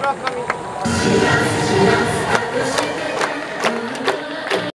村上。